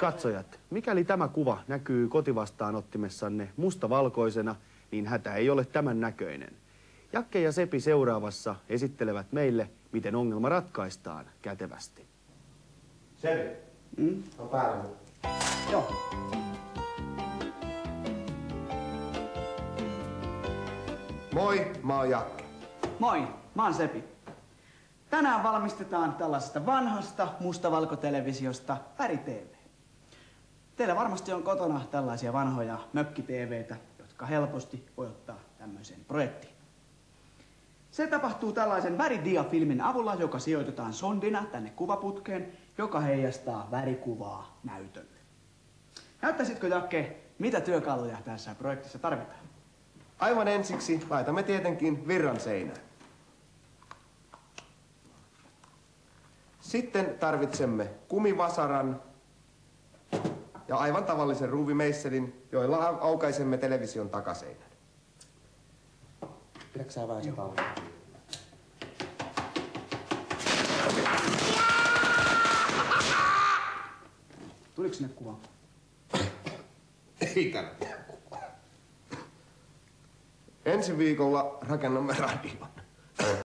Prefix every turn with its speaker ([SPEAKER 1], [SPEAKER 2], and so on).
[SPEAKER 1] Katsojat, mikäli tämä kuva näkyy kotivastaanottimessanne mustavalkoisena, niin hätä ei ole tämän näköinen. Jakke ja Sepi seuraavassa esittelevät meille, miten ongelma ratkaistaan kätevästi.
[SPEAKER 2] Sepi,
[SPEAKER 3] Mm?
[SPEAKER 2] on päällä.
[SPEAKER 3] Joo.
[SPEAKER 2] Moi, mä oon Jakke.
[SPEAKER 3] Moi, mä oon Sepi. Tänään valmistetaan tällaisesta vanhasta mustavalkotelevisiosta väri TV. Teillä varmasti on kotona tällaisia vanhoja mökki-TVtä, jotka helposti voi ottaa tämmöiseen projektiin. Se tapahtuu tällaisen väridiafilmin avulla, joka sijoitetaan sondina tänne kuvaputkeen, joka heijastaa värikuvaa näytölle. Näyttäisitkö Jakke, mitä työkaluja tässä projektissa tarvitaan?
[SPEAKER 2] Aivan ensiksi laitamme tietenkin virran seinään. Sitten tarvitsemme kumivasaran ja aivan tavallisen ruuvimeisselin, joilla aukaisemme television takaseinän. Pidätkö sä vähän sitä auki?
[SPEAKER 3] Tuliko sinne kuva?
[SPEAKER 2] Ei tänne. Ensi viikolla rakennamme radio.